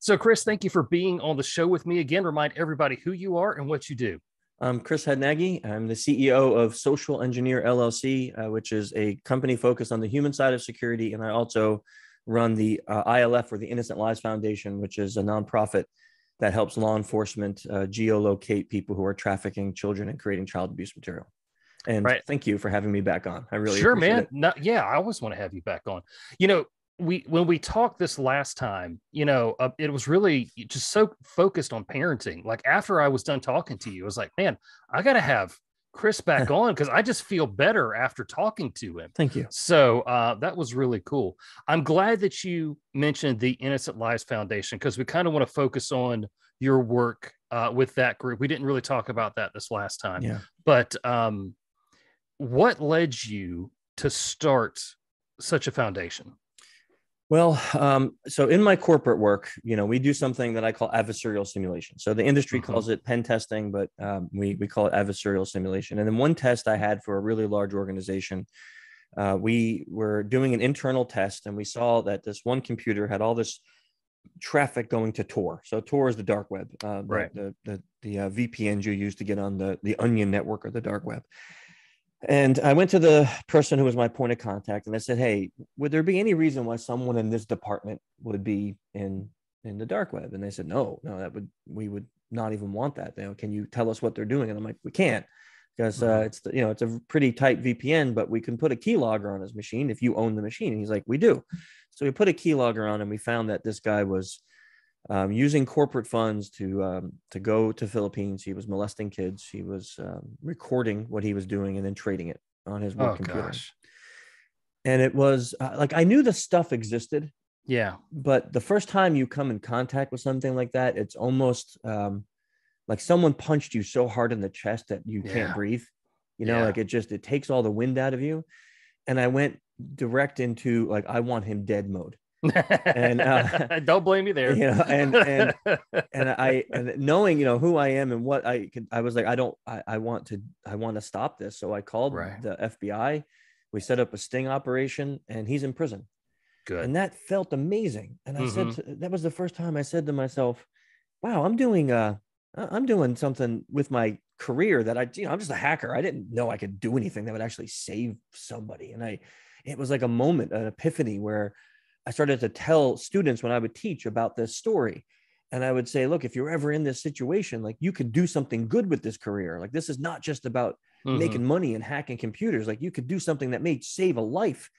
So, Chris, thank you for being on the show with me again. Remind everybody who you are and what you do. I'm Chris Hadnagy. I'm the CEO of Social Engineer LLC, uh, which is a company focused on the human side of security. And I also run the uh, ILF or the Innocent Lives Foundation, which is a nonprofit that helps law enforcement uh, geolocate people who are trafficking children and creating child abuse material. And right. thank you for having me back on. I really sure, man. No, yeah, I always want to have you back on. You know, we when we talked this last time, you know, uh, it was really just so focused on parenting. Like after I was done talking to you, I was like, man, I got to have Chris back on because I just feel better after talking to him. Thank you. So uh, that was really cool. I'm glad that you mentioned the Innocent Lives Foundation because we kind of want to focus on your work uh, with that group. We didn't really talk about that this last time. Yeah. But um, what led you to start such a foundation? Well, um, so in my corporate work, you know, we do something that I call adversarial simulation. So the industry mm-hmm. calls it pen testing, but um, we we call it adversarial simulation. And then one test I had for a really large organization, uh, we were doing an internal test, and we saw that this one computer had all this traffic going to Tor. So Tor is the dark web, uh, right? The the, the uh, VPNs you use to get on the the Onion network or the dark web. And I went to the person who was my point of contact and I said, Hey, would there be any reason why someone in this department would be in in the dark web? And they said, No, no, that would we would not even want that. You know, can you tell us what they're doing? And I'm like, we can't because uh, mm-hmm. it's the, you know it's a pretty tight VPN, but we can put a keylogger on his machine if you own the machine. And he's like, we do. So we put a keylogger on, and we found that this guy was um, using corporate funds to um, to go to Philippines. He was molesting kids. He was um, recording what he was doing and then trading it on his work oh, computer. Gosh. And it was uh, like I knew the stuff existed. Yeah. But the first time you come in contact with something like that, it's almost um, like someone punched you so hard in the chest that you can't breathe. You know, yeah. like it just it takes all the wind out of you. And I went direct into like I want him dead mode and uh, don't blame me there. You know, and and and I and knowing you know who I am and what I could, I was like, I don't, I, I want to, I want to stop this. So I called right. the FBI. We set up a sting operation, and he's in prison. Good. And that felt amazing. And I mm-hmm. said, to, that was the first time I said to myself, "Wow, I'm doing uh, I'm doing something with my career that I, you know, I'm just a hacker. I didn't know I could do anything that would actually save somebody." And I, it was like a moment, an epiphany where I started to tell students when I would teach about this story. And I would say, look, if you're ever in this situation, like you could do something good with this career. Like this is not just about mm-hmm. making money and hacking computers. Like you could do something that may save a life.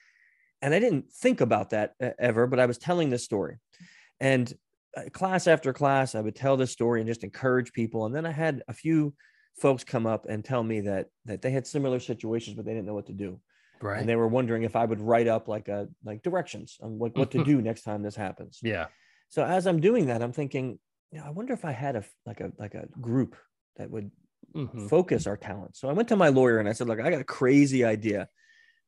And I didn't think about that ever, but I was telling this story. And uh, class after class, I would tell this story and just encourage people. And then I had a few folks come up and tell me that that they had similar situations, but they didn't know what to do. Right. And they were wondering if I would write up like a like directions on what, what to do next time this happens. Yeah. So as I'm doing that, I'm thinking, you know, I wonder if I had a like a like a group that would mm-hmm. focus our talent. So I went to my lawyer and I said, look, I got a crazy idea.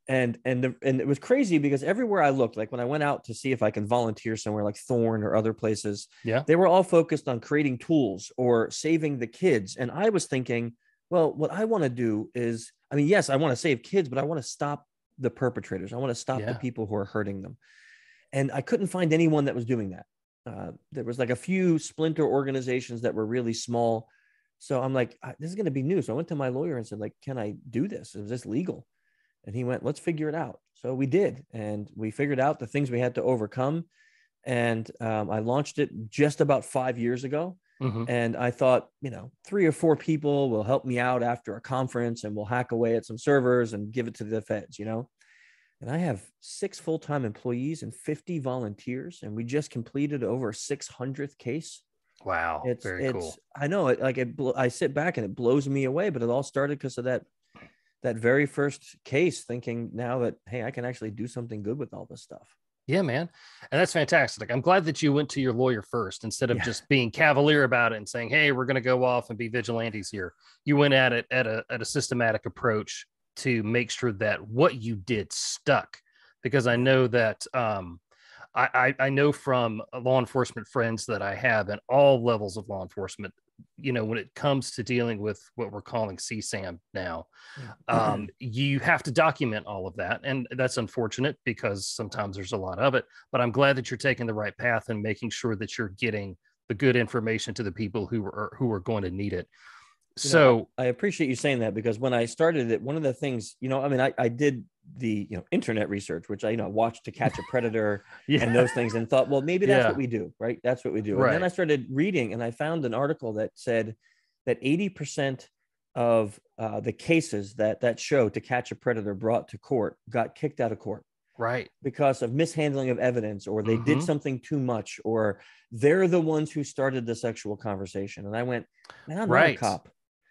And and the, and it was crazy because everywhere I looked, like when I went out to see if I can volunteer somewhere like Thorn or other places, yeah, they were all focused on creating tools or saving the kids. And I was thinking, well, what I want to do is I mean, yes, I want to save kids, but I want to stop the perpetrators. I want to stop yeah. the people who are hurting them. And I couldn't find anyone that was doing that. Uh, there was like a few splinter organizations that were really small. So I'm like, this is going to be new. So I went to my lawyer and said, like, can I do this? Is this legal? And he went, let's figure it out. So we did. And we figured out the things we had to overcome. And um, I launched it just about five years ago. Mm-hmm. And I thought, you know, three or four people will help me out after a conference and we'll hack away at some servers and give it to the feds, you know. And I have six full time employees and 50 volunteers. And we just completed over 600th case. Wow. It's, very it's, cool. I know it, like it, I sit back and it blows me away, but it all started because of that, that very first case thinking now that, Hey, I can actually do something good with all this stuff. Yeah, man. And that's fantastic. I'm glad that you went to your lawyer first instead of yeah. just being cavalier about it and saying, Hey, we're going to go off and be vigilantes here. You went at it at a, at a systematic approach to make sure that what you did stuck. Because I know that, um, I, I know from law enforcement friends that I have and all levels of law enforcement you know when it comes to dealing with what we're calling csam now um, you have to document all of that. And that's unfortunate because sometimes there's a lot of it but i'm glad that you're taking the right path and making sure that you're getting the good information to the people who are who are going to need it. You so know, I appreciate you saying that because when I started it, one of the things, you know, I mean, I, I did the you know internet research, which I you know watched to catch a predator yeah and those things, and thought, well, maybe that's Yeah. what we do, right? That's what we do. And then I started reading, and I found an article that said that eighty percent of uh, the cases that that show to catch a predator brought to court got kicked out of court right because of mishandling of evidence or they did Mhm. something too much or they're the ones who started the sexual conversation and i went man i'm Right. not a cop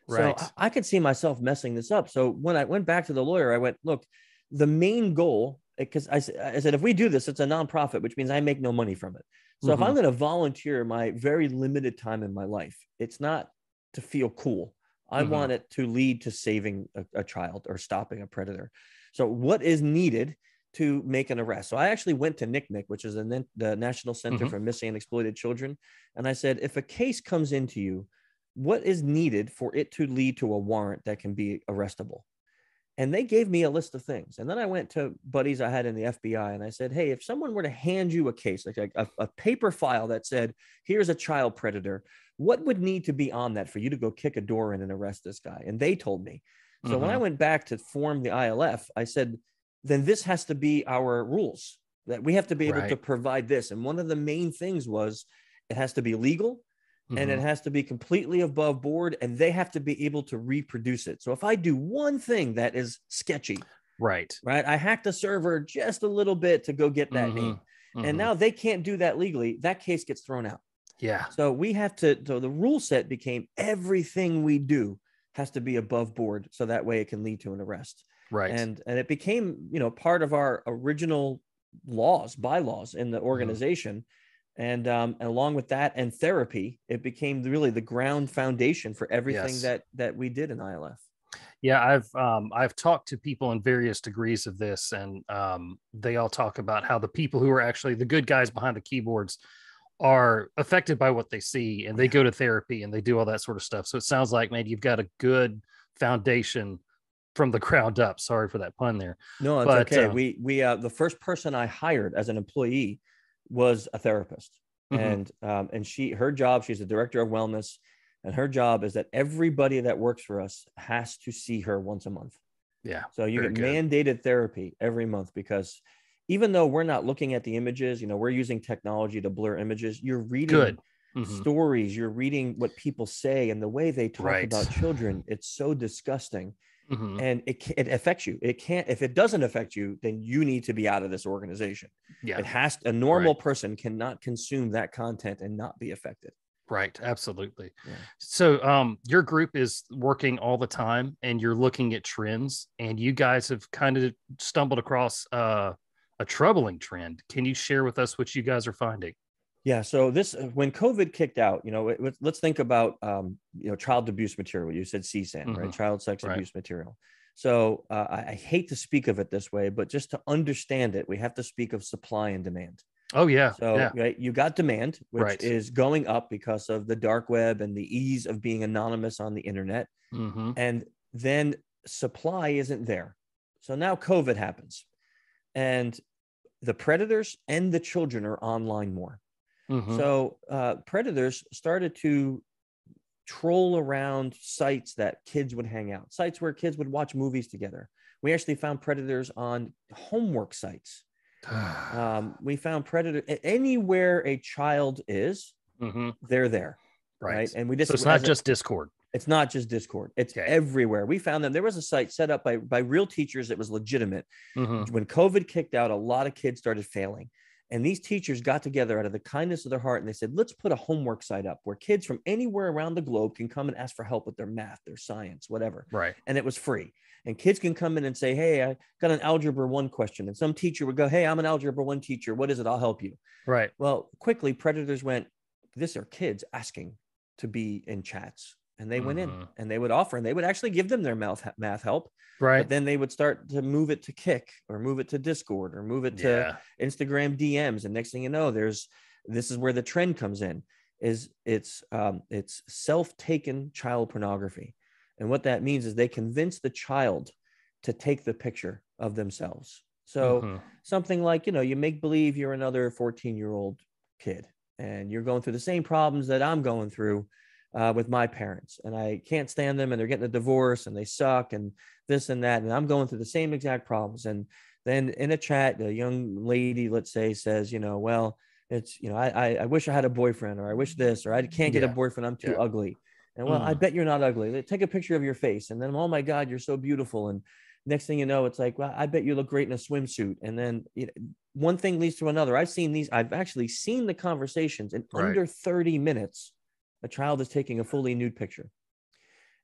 Right. so I, I could see myself messing this up so when i went back to the lawyer i went look the main goal because I said if we do this it's a nonprofit which means i make no money from it so if i'm Mhm. going to volunteer my very limited time in my life it's not to feel cool i Mhm. want it to lead to saving a, a child or stopping a predator so what is needed to make an arrest. So I actually went to NCMEC, which is the, the National Center Mhm. for Missing and Exploited Children. And I said, if a case comes into you, what is needed for it to lead to a warrant that can be arrestable? And they gave me a list of things. And then I went to buddies I had in the FBI and I said, hey, if someone were to hand you a case, like a, a, paper file that said, here's a child predator, what would need to be on that for you to go kick a door in and arrest this guy? And they told me. So when I Mhm. went back to form the ILF, I said, then this has to be our rules that we have to be able to provide this. And one of the main things was it has to be legal and it Mhm. has to be completely above board and they have to be able to reproduce it. So if I do one thing that is sketchy, right right? I hacked a server just a little bit to go get that Mhm. name. Mhm. And now they can't do that legally. That case gets thrown out. yeah So we have to, so the rule set became everything we do has to be above board. So that way it can lead to an arrest. right And, and it became, you know, part of our original laws, bylaws in Mm-hmm. the organization. And um, along with that and therapy, it became really the ground foundation for everything Yes. that, that we did in ILF. Yeah, I've um, I've talked to people in various degrees of this, and um, they all talk about how the people who are actually the good guys behind the keyboards are affected by what they see, and they go to therapy and they do all that sort of stuff. So it sounds like man, you've got a good foundation from the ground up. Sorry for that pun there. No, it's But, okay. uh, we we uh, the first person I hired as an employee was a therapist, Mhm. and um, and she her job she's the director of wellness, and her job is that everybody that works for us has to see her once a month. Yeah, So you get good. mandated therapy every month because even though we're not looking at the images, you know, we're using technology to blur images. You're reading good. Mhm. stories, you're reading what people say and the way they talk Right. about children. It's so disgusting Mhm. and it, it affects you. It can't, if it doesn't affect you, then you need to be out of this organization. Yeah, It has, a normal person cannot consume that content and not be affected. right. Absolutely. Yeah. So um, your group is working all the time, and you're looking at trends, and you guys have kind of stumbled across uh, a troubling trend. Can you share with us what you guys are finding? Yeah. So this, when COVID kicked out, you know, it, let's think about, um, you know, child abuse material. You said CSAM, right? Mhm. Child sex Right. abuse material. So uh, I, I hate to speak of it this way, but just to understand it, we have to speak of supply and demand. Oh yeah, So yeah, right, you got demand, which Right. is going up because of the dark web and the ease of being anonymous on the internet. hmm and then supply isn't there. So now COVID happens, and the predators and the children are online more. Hmm So uh, predators started to troll around sites that kids would hang out, sites where kids would watch movies together. We actually found predators on homework sites. Um, we found predator anywhere a child is, Mhm. they're there, right? right. And we just So it's not a- just Discord. it's not just Discord. It's Okay. everywhere. We found them. There was a site set up by by real teachers that was legitimate. Mhm. When COVID kicked out, a lot of kids started failing. And these teachers got together out of the kindness of their heart and they said, let's put a homework site up where kids from anywhere around the globe can come and ask for help with their math, their science, whatever. Right. And it was free. And kids can come in and say, Hey, I got an algebra one question. And some teacher would go, Hey, I'm an algebra one teacher. What is it? I'll help you. Right. Well, quickly, predators went, This are kids asking to be in chats. And they went in Mhm. and they would offer and they would actually give them their math, math help. Right. But then they would start to move it to Kik or move it to Discord or move it to yeah. Instagram DMs. And next thing you know, there's this is where the trend comes in. is it's um, it's self-taken child pornography, and what that means is they convince the child to take the picture of themselves. So mm-hmm. something like you know you make believe you're another 14 year old kid and you're going through the same problems that I'm going through uh, with my parents, and I can't stand them, and they're getting a divorce, and they suck, and this and that, and I'm going through the same exact problems. And then in a chat, a young lady, let's say, says, you know, well, it's you know, I I, wish I had a boyfriend, or I wish this, or I can't get yeah. a boyfriend, I'm too yeah. ugly. And well, mm. I bet you're not ugly. Take a picture of your face, and then oh my God, you're so beautiful. And next thing you know, it's like, well, I bet you look great in a swimsuit. And then you know, one thing leads to another. I've seen these. I've actually seen the conversations in right. under 30 minutes a child is taking a fully nude picture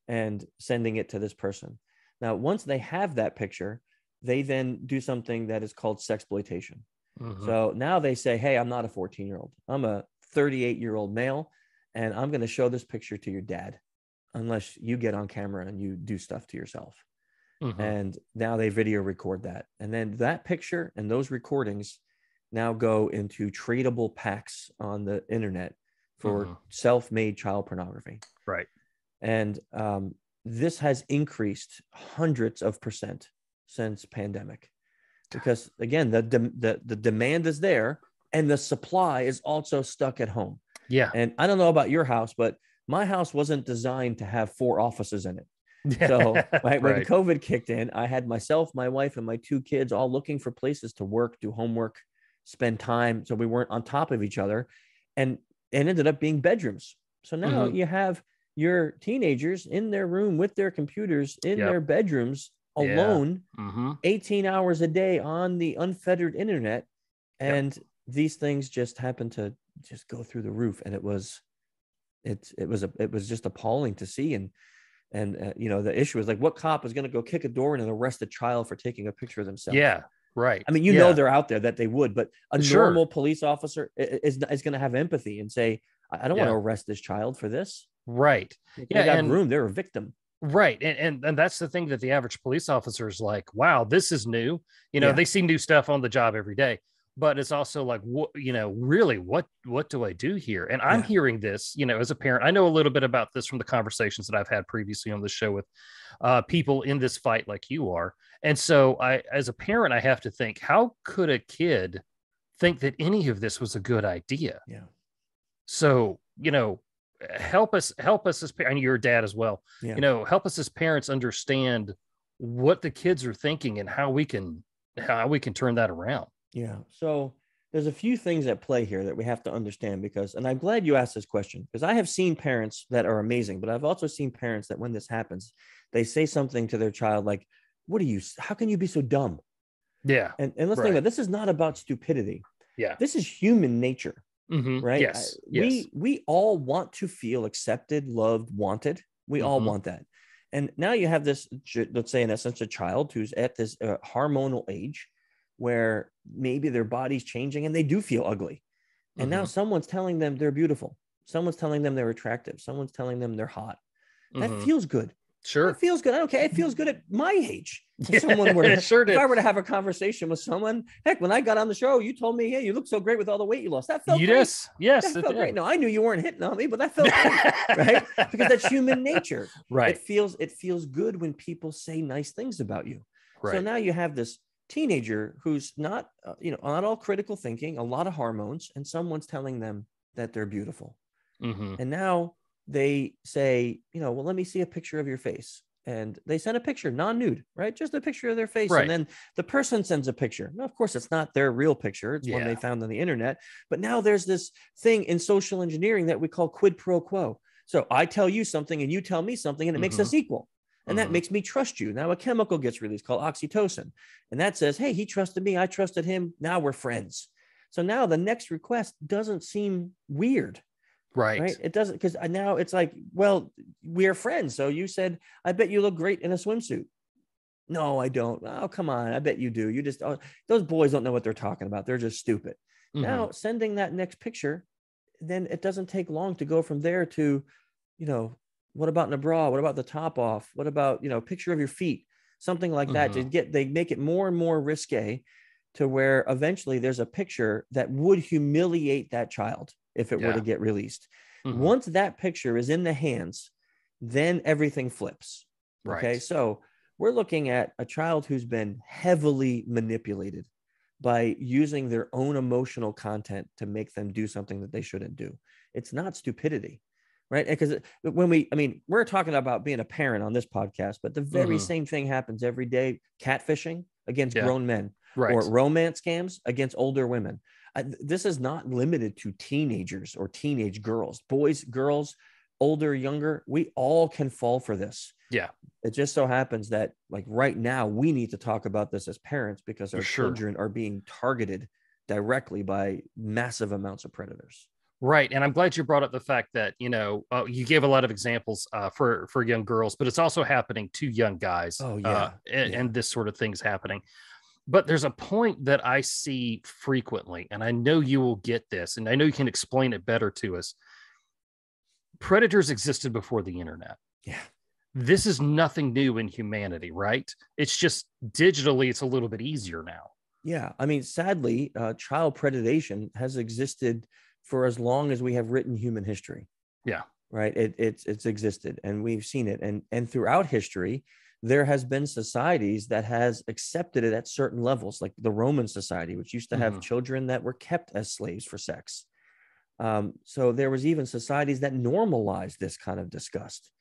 and sending it to this person. Now, once they have that picture, they then do something that is called sexploitation. Mm-hmm. So now they say, Hey, I'm not a 14 year old. I'm a 38 year old male, and I'm going to show this picture to your dad, unless you get on camera and you do stuff to yourself. Mm-hmm. And now they video record that. And then that picture and those recordings now go into tradable packs on the internet for mm-hmm. self-made child pornography. Right. And um, this has increased hundreds of percent since pandemic, because again, the, de- the the demand is there, and the supply is also stuck at home. Yeah. And I don't know about your house, but my house wasn't designed to have four offices in it. So right, when right. COVID kicked in, I had myself, my wife, and my two kids all looking for places to work, do homework, spend time. So we weren't on top of each other. And and ended up being bedrooms. So now mm-hmm. you have your teenagers in their room with their computers in yep. their bedrooms alone, yeah. mm-hmm. 18 hours a day on the unfettered internet. And yep. these things just happen to just go through the roof. And it was, it, it was, a, it was just appalling to see. And, and, uh, you know, the issue is like, what cop is going to go kick a door in and arrest a child for taking a picture of themselves? Yeah. Right. I mean, you yeah. know they're out there that they would, but a sure. normal police officer is, is going to have empathy and say, I don't yeah. want to arrest this child for this. Right. They yeah. Got and, room. They're a victim. Right. And, and and that's the thing that the average police officer is like, wow, this is new. You know, yeah. they see new stuff on the job every day. But it's also like, what you know, really, what what do I do here? And I'm hearing this, you know, as a parent. I know a little bit about this from the conversations that I've had previously on the show with uh, people in this fight, like you are. And so I, as a parent, I have to think, how could a kid think that any of this was a good idea? Yeah. So, you know, help us, help us as parents, and your dad as well, yeah. you know, help us as parents understand what the kids are thinking and how we can, how we can turn that around. Yeah. So there's a few things at play here that we have to understand because, and I'm glad you asked this question because I have seen parents that are amazing, but I've also seen parents that when this happens, they say something to their child like, what are you how can you be so dumb yeah and, and let's right. think about this is not about stupidity yeah this is human nature mm-hmm. right yes. I, we yes. we all want to feel accepted loved wanted we mm-hmm. all want that and now you have this let's say in essence a child who's at this uh, hormonal age where maybe their body's changing and they do feel ugly and mm-hmm. now someone's telling them they're beautiful someone's telling them they're attractive someone's telling them they're hot that mm-hmm. feels good Sure. It feels good. Okay. It feels good at my age. If someone were to, sure if I were to have a conversation with someone, heck, when I got on the show, you told me, Hey, you look so great with all the weight you lost. That felt yes, great. yes. That felt great. No, I knew you weren't hitting on me, but that felt great, right? Because that's human nature. Right. It feels it feels good when people say nice things about you. Right. So now you have this teenager who's not, uh, you know, not all critical thinking, a lot of hormones, and someone's telling them that they're beautiful. Mm-hmm. And now they say, you know, well, let me see a picture of your face. And they send a picture non-nude right? Just a picture of their face. Right. and then the person sends a picture. Now, of course it's not their real picture. It's yeah. one they found on the internet. But now there's this thing in social engineering that we call quid pro quo. So i tell you something and you tell me something and it mm-hmm. makes us mm-hmm. equal. And mm-hmm. that makes me trust you. Now a chemical gets released called oxytocin. And that says hey he trusted me. I trusted him. Now we're friends. So now the next request doesn't seem weird Right. Right. It doesn't because now it's like, well, we're friends. So you said, I bet you look great in a swimsuit. No, I don't. Oh, come on. I bet you do. You just, oh, those boys don't know what they're talking about. They're just stupid. Mm-hmm. Now, sending that next picture, then it doesn't take long to go from there to, you know, what about in a bra? What about the top off? What about, you know, picture of your feet? Something like that mm-hmm. to get, they make it more and more risque to where eventually there's a picture that would humiliate that child if it yeah. were to get released. Mm-hmm. Once that picture is in the hands, then everything flips. Right. Okay. So we're looking at a child who's been heavily manipulated by using their own emotional content to make them do something that they shouldn't do. It's not stupidity, right? Because when we, I mean, we're talking about being a parent on this podcast, but the very mm-hmm. same thing happens every day catfishing against yeah. grown men right. or romance scams against older women. This is not limited to teenagers or teenage girls, boys, girls, older, younger. We all can fall for this. Yeah. It just so happens that, like, right now, we need to talk about this as parents because our sure. children are being targeted directly by massive amounts of predators. Right, and I'm glad you brought up the fact that you know uh, you gave a lot of examples uh, for for young girls, but it's also happening to young guys. Oh yeah, uh, and, yeah. and this sort of thing's happening. But there's a point that I see frequently, and I know you will get this, and I know you can explain it better to us. Predators existed before the internet. Yeah. This is nothing new in humanity, right? It's just digitally, it's a little bit easier now. Yeah. I mean, sadly, uh, child predation has existed for as long as we have written human history. Yeah. Right. It, it's it's existed and we've seen it. And and throughout history, there has been societies that has accepted it at certain levels, like the Roman society, which used to have mm-hmm. children that were kept as slaves for sex. Um, so there was even societies that normalized this kind of disgust.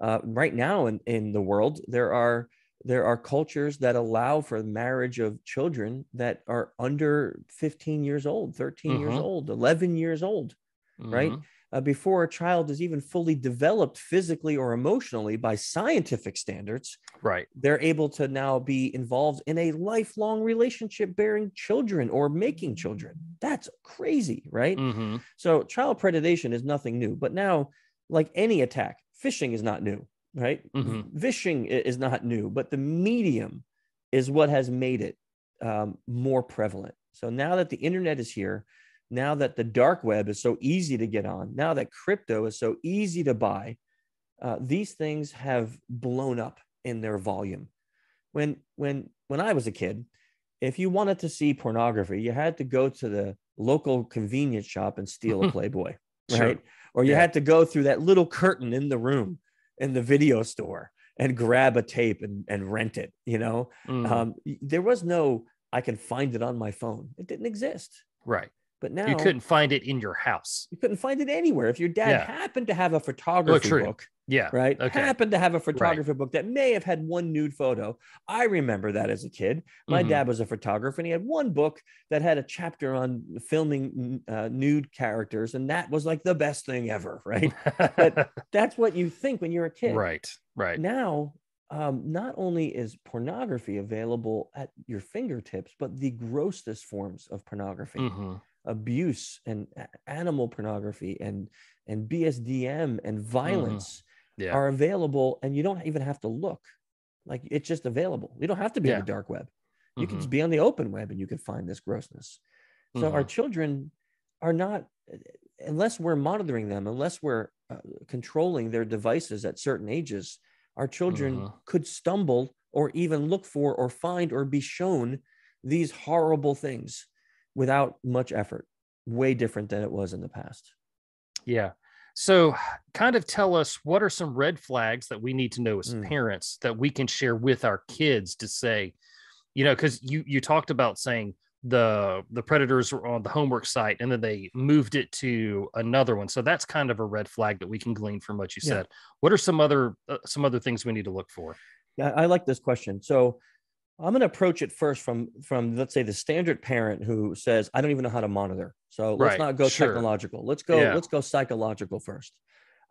Uh, right now in, in the world, there are there are cultures that allow for marriage of children that are under 15 years old 13 mm-hmm. years old 11 years old mm-hmm. right uh, before a child is even fully developed physically or emotionally by scientific standards right. they're able to now be involved in a lifelong relationship bearing children or making children. That's crazy right? Mm-hmm. so child predation is nothing new but now like any attack phishing is not new right? Mm-hmm. fishing is not new but the medium is what has made it um, more prevalent. So now that the internet is here now that the dark web is so easy to get on, now that crypto is so easy to buy, uh, these things have blown up in their volume. When when when I was a kid, if you wanted to see pornography, you had to go to the local convenience shop and steal a Playboy, sure. right? Or you yeah. had to go through that little curtain in the room in the video store and grab a tape and, and rent it. You know, mm. um, there was no I can find it on my phone. It didn't exist. Right. But now you couldn't find it in your house. You couldn't find it anywhere. If your dad yeah. happened to have a photography oh, book, yeah, right, okay. happened to have a photography right. book that may have had one nude photo. I remember that as a kid. My mm-hmm. dad was a photographer, and he had one book that had a chapter on filming uh, nude characters, and that was like the best thing ever, right? but that's what you think when you're a kid, right? Right. Now um, not only is pornography available at your fingertips, but the grossest forms of pornography. Mm-hmm abuse and animal pornography and and BSDM and mm-hmm. violence mm-hmm. yeah. are available and you don't even have to look like it's just available you don't have to be yeah. on the dark web you mm-hmm. can just be on the open web and you can find this grossness so mm-hmm. our children are not unless we're monitoring them unless we're uh, controlling their devices at certain ages our children mm-hmm. could stumble or even look for or find or be shown these horrible things without much effort, way different than it was in the past. Yeah. So, kind of tell us what are some red flags that we need to know as mm. parents that we can share with our kids to say, you know, because you you talked about saying the the predators were on the homework site and then they moved it to another one so that's kind of a red flag that we can glean from what you yeah. said what are some other uh, some other things we need to look for yeah i like this question so I'm going to approach it first from from let's say the standard parent who says I don't even know how to monitor. So let's right. not go sure. technological. Let's go yeah. let's go psychological first.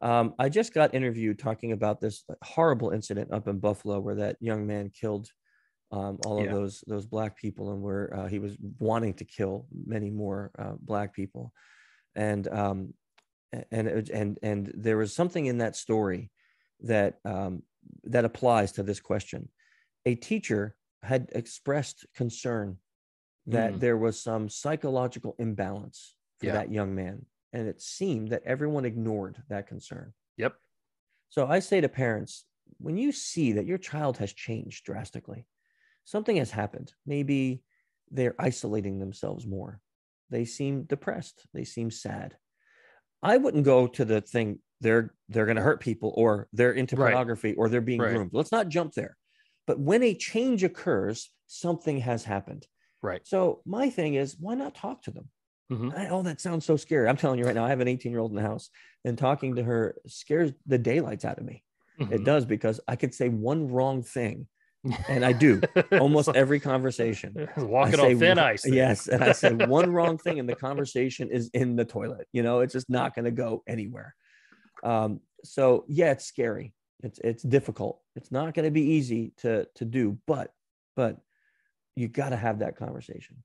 Um, I just got interviewed talking about this horrible incident up in Buffalo where that young man killed um, all of yeah. those those black people and where uh, he was wanting to kill many more uh, black people, and um, and and and there was something in that story that um, that applies to this question. A teacher had expressed concern that mm. there was some psychological imbalance for yeah. that young man. And it seemed that everyone ignored that concern. Yep. So I say to parents, when you see that your child has changed drastically, something has happened. Maybe they're isolating themselves more. They seem depressed. They seem sad. I wouldn't go to the thing they're they're going to hurt people or they're into Right. pornography or they're being Right. groomed. Let's not jump there. But when a change occurs, something has happened. Right. So my thing is, why not talk to them? Mhm. I, oh, that sounds so scary. I'm telling you right now, I have an 18 year old in the house, and talking to her scares the daylights out of me. It Mhm. does because I could say one wrong thing, and I do almost every conversation. walking on thin ice. Yes, and I say one wrong thing, and the conversation is in the toilet. You know, it's just not going to go anywhere. Um, so yeah, it's scary. It's it's difficult. It's not going to be easy to to do, but but you got to have that conversation.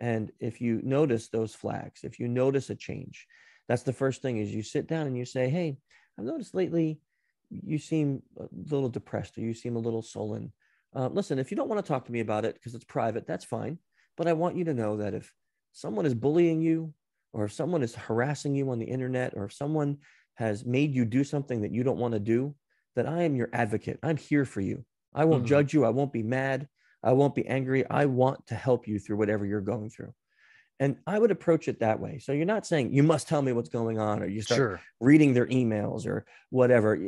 And if you notice those flags, if you notice a change, that's the first thing is you sit down and you say, "Hey, I've noticed lately you seem a little depressed or you seem a little sullen. Uh, listen, if you don't want to talk to me about it because it's private, that's fine. But I want you to know that if someone is bullying you, or if someone is harassing you on the internet, or if someone has made you do something that you don't want to do, that I am your advocate. I'm here for you. I won't Mhm. judge you. I won't be mad. I won't be angry. I want to help you through whatever you're going through. And I would approach it that way. So you're not saying you must tell me what's going on, or you start Sure. reading their emails or whatever.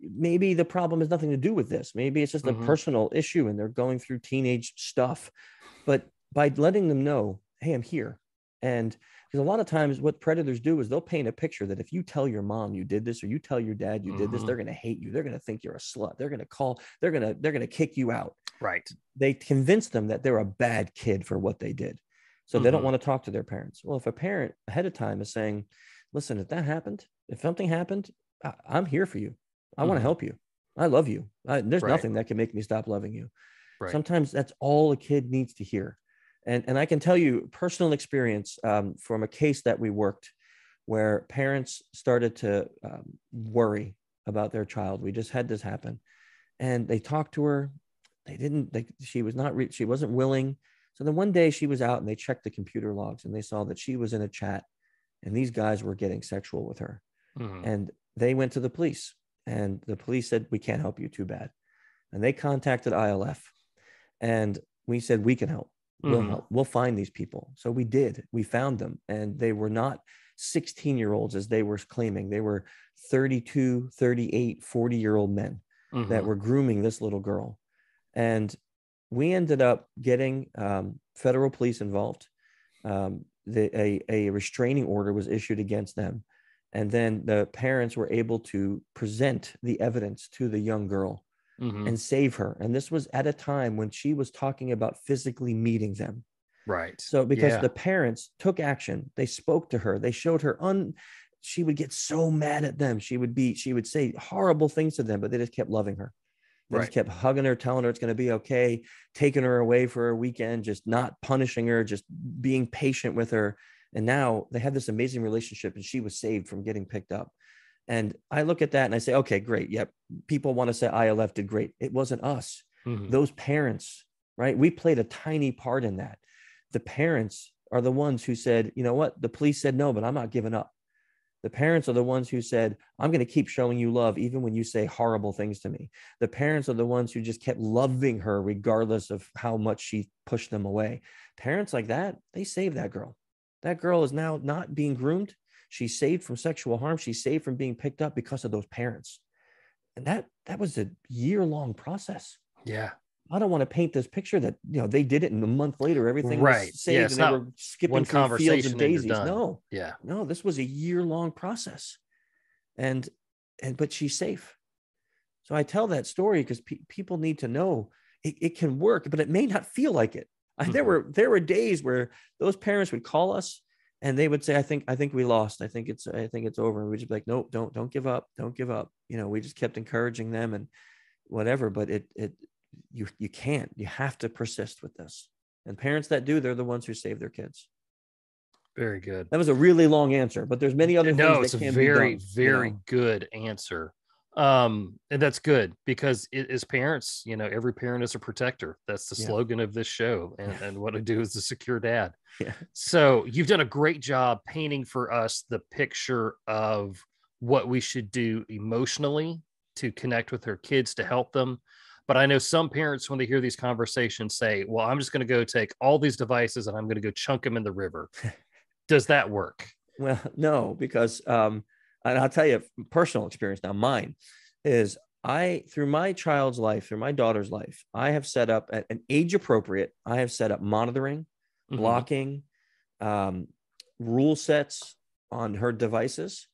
Maybe the problem has nothing to do with this. Maybe it's just Mhm. a personal issue and they're going through teenage stuff. But by letting them know, hey, I'm here. And because a lot of times what predators do is they'll paint a picture that if you tell your mom you did this or you tell your dad you did this, Mhm. they're going to hate you. They're going to think you're a slut. They're going to call, they're going to, they're going to kick you out. Right. They convince them that they're a bad kid for what they did. So they don't Mhm. want to talk to their parents. Well, if a parent ahead of time is saying, listen, if that happened, if something happened, I, I'm here for you. I want to help you. I love you. I, there's Right. nothing that can make me stop loving you. Right. Sometimes that's all a kid needs to hear. And, and I can tell you personal experience um, from a case that we worked where parents started to um, worry about their child. We just had this happen. And they talked to her. They didn't, they, she was not, re- she wasn't willing. So then one day she was out and they checked the computer logs and they saw that she was in a chat and these guys were getting sexual with her. Mhm. And they went to the police and the police said, We can't help you too bad. And they contacted ILF and we said, We can help. We'll Mhm. help. We'll find these people. So we did. We found them and they were not 16 year olds as they were claiming. They were 32, 38, 40 year old men that Mhm. were grooming this little girl. And we ended up getting um, federal police involved. Um, the, a, a restraining order was issued against them. And then the parents were able to present the evidence to the young girl Mhm. and save her. And this was at a time when she was talking about physically meeting them. right. So because Yeah. the parents took action, they spoke to her, they showed her un she would get so mad at them. She would be, she would say horrible things to them, but they just kept loving her. They Right. just kept hugging her, telling her it's going to be okay, taking her away for a weekend, just not punishing her, just being patient with her. And now they had this amazing relationship, and she was saved from getting picked up. And I look at that and I say, okay, great. Yep. People want to say ILF did great. It wasn't us Mhm. those parents, right? We played a tiny part in that. The parents are the ones who said, you know what? The police said no, but I'm not giving up. The parents are the ones who said, I'm going to keep showing you love, even when you say horrible things to me. The parents are the ones who just kept loving her, regardless of how much she pushed them away. Parents like that, they saved that girl. That girl is now not being groomed. She's saved from sexual harm. She's saved from being picked up because of those parents. And that that was a year long process. Yeah. I don't want to paint this picture that you know they did it and a month later everything Right. was saved Yeah, and they were skipping through fields and daisies. No, Yeah. no, this was a year long process, and and but she's safe. So I tell that story because pe- people need to know it, it can work, but it may not feel like it. I, there were there were days where those parents would call us and they would say, "I think I think we lost. I think it's I think it's over." And we'd just be like, "Nope, don't don't give up. Don't give up." You know, we just kept encouraging them and whatever. But it it you you can't. You have to persist with this. And parents that do, they're the ones who save their kids. Very good. That was a really long answer, but there's many other things no that it's a can very be done, you very know? good answer um and that's good because it, as parents you know every parent is a protector. That's the Yeah. slogan of this show and, and what i do is the secure dad. Yeah. so you've done a great job painting for us the picture of what we should do emotionally to connect with our kids to help them. But i know some parents when they hear these conversations say well i'm just going to go take all these devices and i'm going to go chunk them in the river. Does that work? Well, no, because um, and I'll tell you personal experience now. Mine is I through my child's life, through my daughter's life, I have set up at an age appropriate. I have set up monitoring, mm-hmm. blocking, um, rule sets on her devices,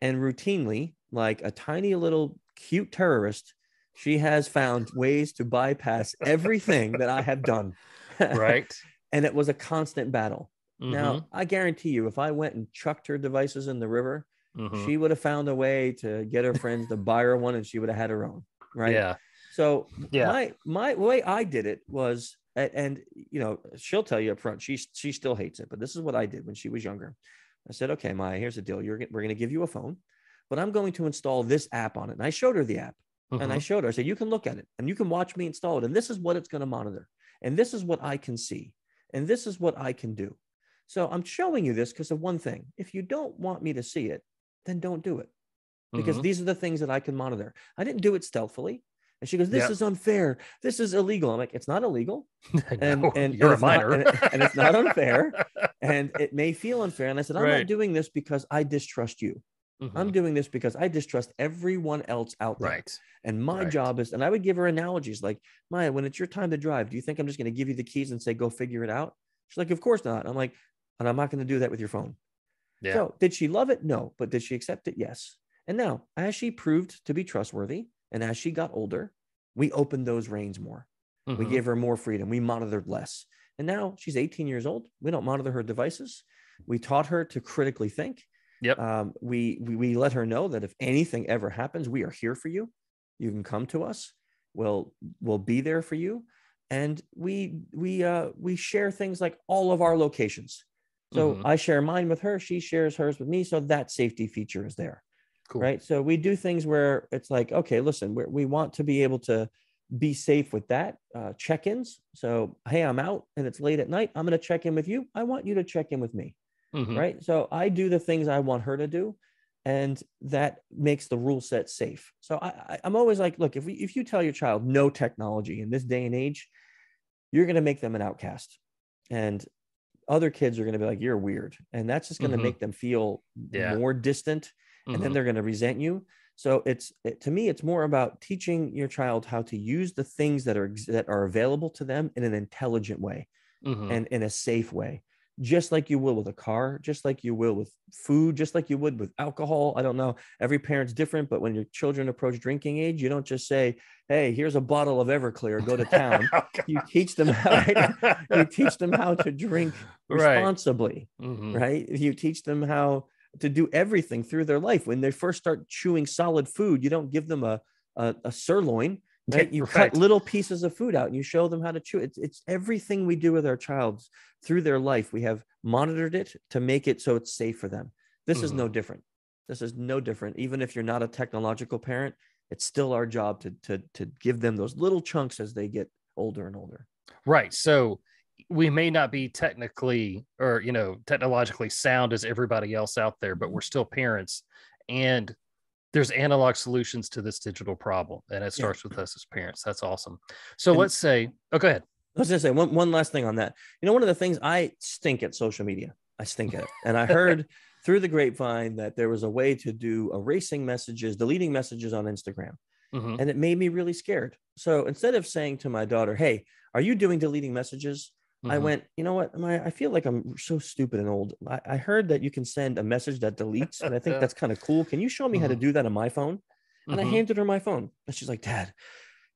and routinely, like a tiny little cute terrorist, she has found ways to bypass everything that I have done. Right. and it was a constant battle. Mm-hmm. Now, I guarantee you, if I went and chucked her devices in the river, mm-hmm. she would have found a way to get her friends to buy her one and she would have had her own. Right. Yeah. So yeah, my my way I did it was and, and you know, she'll tell you up front, she she still hates it, but this is what I did when she was younger. I said, okay, Maya, here's the deal. You're we're going to give you a phone, but I'm going to install this app on it. And I showed her the app. Mm-hmm. And I mm-hmm. showed her, I said, you can look at it and you can watch me install it. And this is what it's going to monitor. And this is what I can see. And this is what I can do. So I'm showing you this because of one thing. If you don't want me to see it, then don't do it. Because mm-hmm. these are the things that I can monitor. I didn't do it stealthily. And she goes, This yep. is unfair. This is illegal. I'm like, It's not illegal. And, and you're and a minor. Not, and, and, it's not unfair. and it may feel unfair. And I said, I'm right. not doing this because I distrust you. Mm-hmm. I'm doing this because I distrust everyone else out there. Right. And my right. job is, and I would give her analogies like, Maya, when it's your time to drive, do you think I'm just going to give you the keys and say, go figure it out? She's like, of course not. I'm like, and I'm not going to do that with your phone. Yeah. So did she love it? No. But did she accept it? Yes. And now, as she proved to be trustworthy and as she got older, we opened those reins more. Mm-hmm. We gave her more freedom. We monitored less. And now she's 18 years old. We don't monitor her devices. We taught her to critically think Yep. Um, we, we we let her know that if anything ever happens, we are here for you. You can come to us. We'll we'll be there for you. And we we uh we share things like all of our locations. So mm-hmm. I share mine with her, she shares hers with me. So that safety feature is there. Cool. Right. So we do things where it's like, okay, listen, we we want to be able to be safe with that. Uh, check ins. So, hey, I'm out and it's late at night. I'm going to check in with you. I want you to check in with me mm-hmm. right? So I do the things I want her to do, and that makes the rule set safe. So I, am always like, look, if we, if you tell your child no technology in this day and age, you're going to make them an outcast, and other kids are going to be like, you're weird, and that's just going to mm-hmm. make them feel yeah. more distant, and mm-hmm. then they're going to resent you. So it's it, to me, it's more about teaching your child how to use the things that are that are available to them in an intelligent way mm-hmm. and in a safe way just like you will with a car, just like you will with food, just like you would with alcohol. I don't know. Every parent's different, but when your children approach drinking age, you don't just say, "Hey, here's a bottle of Everclear. Go to town." oh, you teach them how you teach them how to drink responsibly, right. Mm-hmm. right? You teach them how to do everything through their life. When they first start chewing solid food, you don't give them a a, a sirloin right? You right. cut little pieces of food out and you show them how to chew. It's, it's everything we do with our child through their life. We have monitored it to make it so it's safe for them. This mm-hmm. is no mm-hmm. different. This is no different. Even if you're not a technological parent, it's still our job to, to, to give them those little chunks as they get older and older. Right. So we may not be technically or, you know, technologically sound as everybody else out there, but we're still parents. And there's analog solutions to this digital problem and it starts yeah. with us as parents. That's awesome. So and let's say oh go ahead. I was going to say one, one last thing on that. You know one of the things i stink at social media. I stink at it. And i heard through the grapevine that there was a way to do erasing messages deleting messages on instagram mm-hmm. and it made me really scared. So instead of saying to my daughter hey are you doing deleting messages Mm-hmm. I went, you know what? I, I feel like I'm so stupid and old. I, I, heard that you can send a message that deletes, and I think that's kind of cool. Can you show me mm-hmm. how to mm-hmm. do that on my phone? And mm-hmm. I handed her my phone, and she's like, Dad,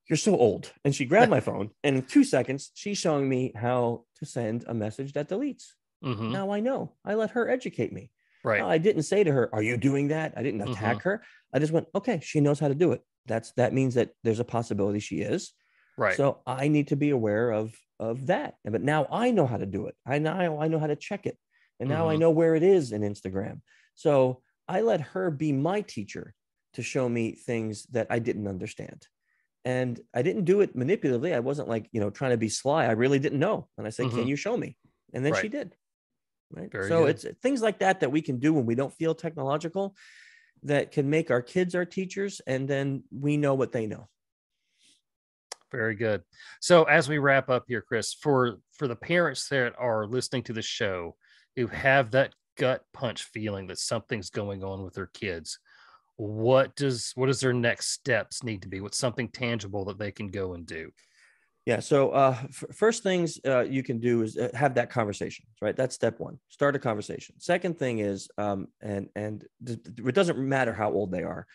you're so old. And she grabbed my phone, and in two seconds, she's showing me how to send a message that deletes. Mm-hmm. Now I know. I let her educate me. Right. I didn't say to her, "Are you doing that?" I didn't attack mm-hmm. her. I just went, "Okay, she knows how to do it." That's that means that there's a possibility she is. Right. So I need to be aware of of that. But now I know how to do it. I now I know how to check it. And now mm-hmm. I know where it is in Instagram. So I let her be my teacher to show me things that I didn't understand. And I didn't do it manipulatively. I wasn't like, you know, trying to be sly. I really didn't know. And I said, mm-hmm. Can you show me? And then right. she did. Right. Very so good. it's things like that that we can do when we don't feel technological that can make our kids our teachers. And then we know what they know. Very good. So as we wrap up here, Chris, for for the parents that are listening to the show who have that gut punch feeling that something's going on with their kids, what does what does their next steps need to be? What's something tangible that they can go and do? Yeah. So uh, f- first things uh, you can do is uh, have that conversation, right? That's step one. Start a conversation. Second thing is, um, and and it doesn't matter how old they are.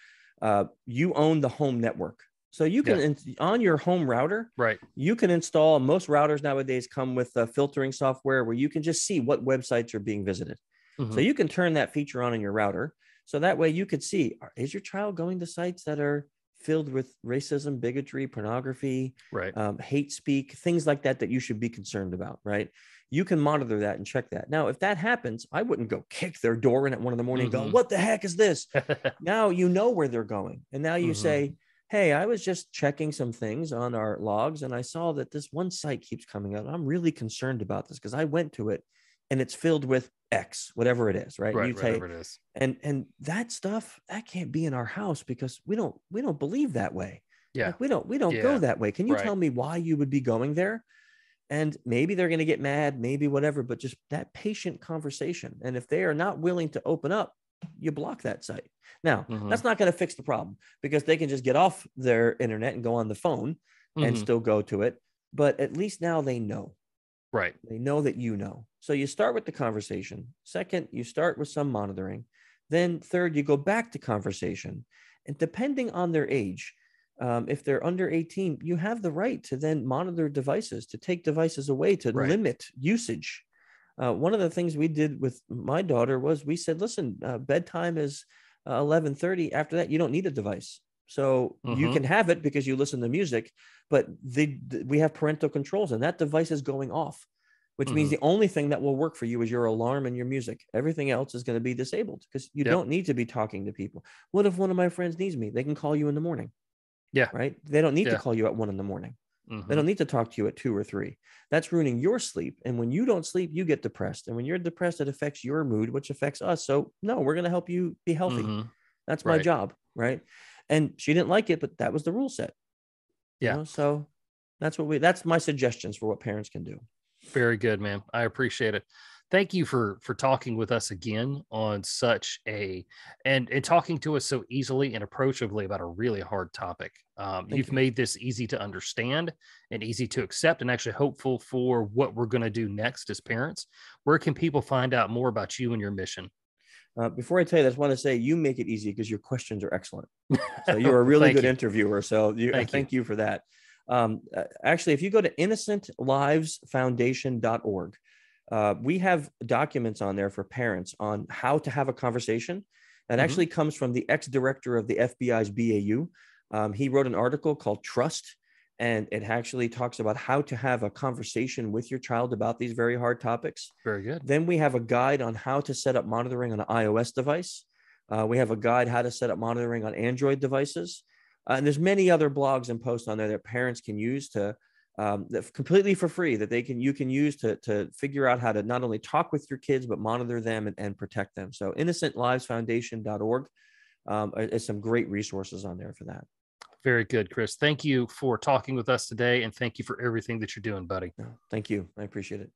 Uh, you own the home network, so you can yeah. in, on your home router, right? You can install. Most routers nowadays come with filtering software where you can just see what websites are being visited. Mm-hmm. So you can turn that feature on in your router, so that way you could see: is your child going to sites that are filled with racism, bigotry, pornography, right. um, hate speak, things like that that you should be concerned about, right? You can monitor that and check that. Now, if that happens, I wouldn't go kick their door in at one in the morning mm-hmm. and go, "What the heck is this?" now you know where they're going, and now you mm-hmm. say, "Hey, I was just checking some things on our logs, and I saw that this one site keeps coming up. I'm really concerned about this because I went to it, and it's filled with X, whatever it is, right? Right, you whatever it is. And and that stuff that can't be in our house because we don't we don't believe that way. Yeah. Like we don't we don't yeah. go that way. Can you right. tell me why you would be going there? And maybe they're going to get mad, maybe whatever, but just that patient conversation. And if they are not willing to open up, you block that site. Now, mm-hmm. that's not going to fix the problem because they can just get off their internet and go on the phone mm-hmm. and still go to it. But at least now they know. Right. They know that you know. So you start with the conversation. Second, you start with some monitoring. Then, third, you go back to conversation. And depending on their age, um, if they're under 18, you have the right to then monitor devices, to take devices away, to right. limit usage. Uh, one of the things we did with my daughter was we said, listen, uh, bedtime is uh, 11:30. After that, you don't need a device. So mm-hmm. you can have it because you listen to music, but we have parental controls and that device is going off, which mm-hmm. means the only thing that will work for you is your alarm and your music. Everything else is going to be disabled because you yep. don't need to be talking to people. What if one of my friends needs me? They can call you in the morning. Yeah. Right. They don't need yeah. to call you at one in the morning. Mm-hmm. They don't need to talk to you at two or three. That's ruining your sleep. And when you don't sleep, you get depressed. And when you're depressed, it affects your mood, which affects us. So, no, we're going to help you be healthy. Mm-hmm. That's my right. job. Right and she didn't like it, but that was the rule set. Yeah. You know? So that's what we, that's my suggestions for what parents can do. Very good, man. I appreciate it. Thank you for for talking with us again on such a and and talking to us so easily and approachably about a really hard topic. Um, you've you. made this easy to understand and easy to accept, and actually hopeful for what we're going to do next as parents. Where can people find out more about you and your mission? Uh, before I tell you, I just want to say you make it easy because your questions are excellent. So you're a really good you. interviewer. So you, thank, thank you. you. for that. Um, uh, actually, if you go to innocentlivesfoundation.org, uh, we have documents on there for parents on how to have a conversation. That mm-hmm. actually comes from the ex director of the FBI's BAU. Um, he wrote an article called Trust and it actually talks about how to have a conversation with your child about these very hard topics. Very good. Then we have a guide on how to set up monitoring on an iOS device. Uh, we have a guide how to set up monitoring on Android devices, uh, and there's many other blogs and posts on there that parents can use to um, that completely for free that they can you can use to to figure out how to not only talk with your kids but monitor them and, and protect them. So innocentlivesfoundation.org um, is some great resources on there for that. Very good, Chris. Thank you for talking with us today, and thank you for everything that you're doing, buddy. Thank you. I appreciate it.